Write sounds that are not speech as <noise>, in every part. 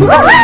Ah!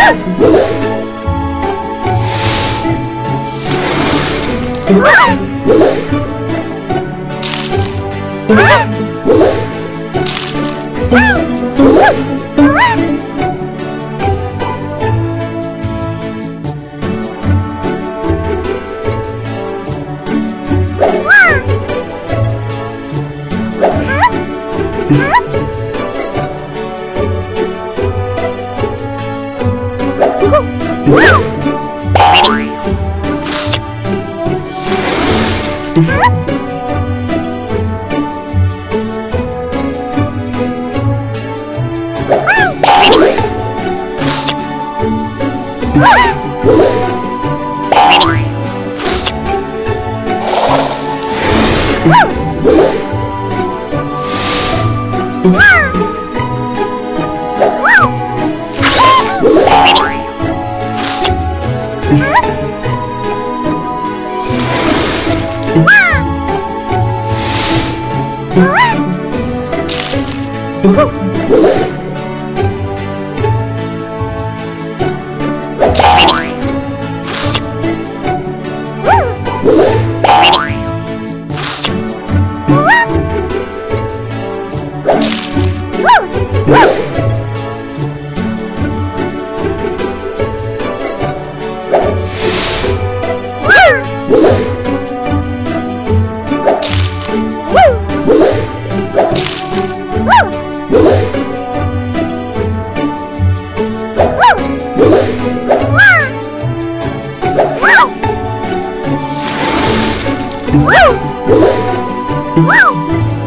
Huh? Woo! 啊 <laughs> 啊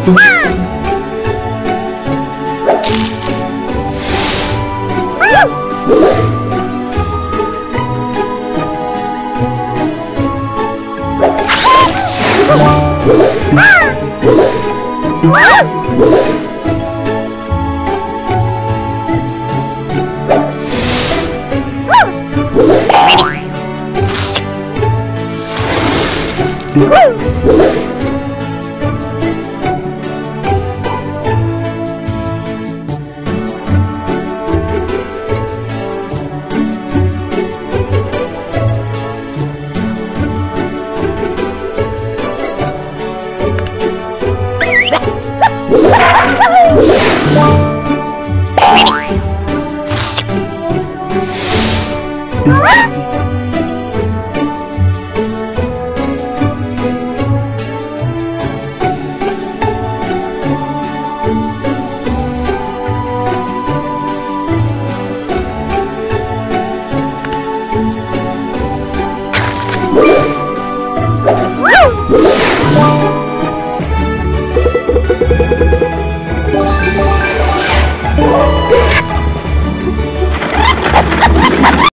Woo! What?